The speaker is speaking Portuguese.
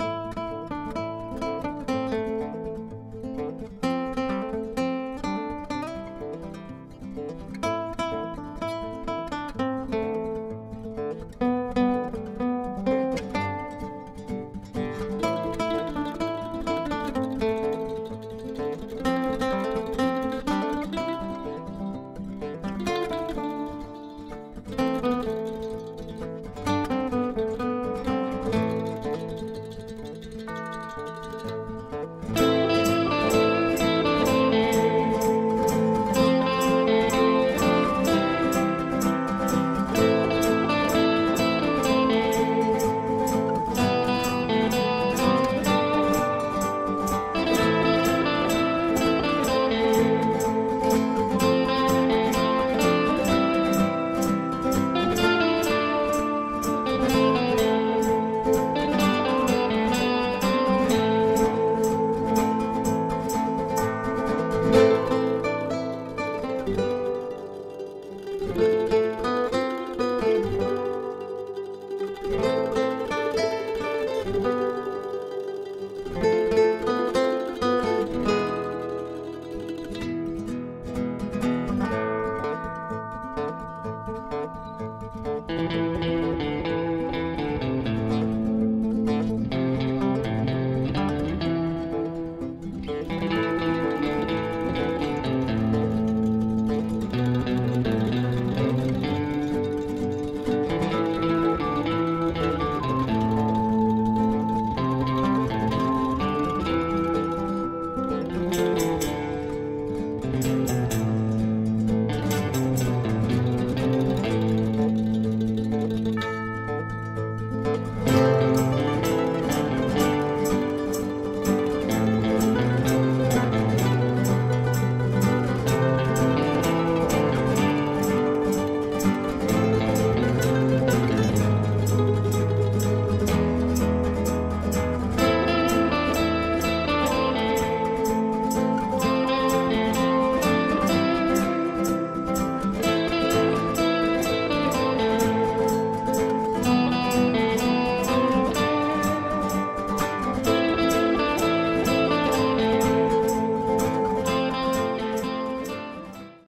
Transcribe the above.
Música